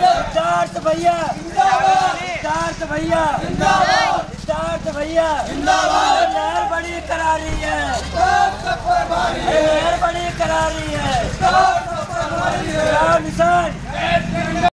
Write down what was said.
Start भैया। Start भैया। Start भैया। लहर बड़ी करा रही है। लहर बड़ी करा रही है। निशान।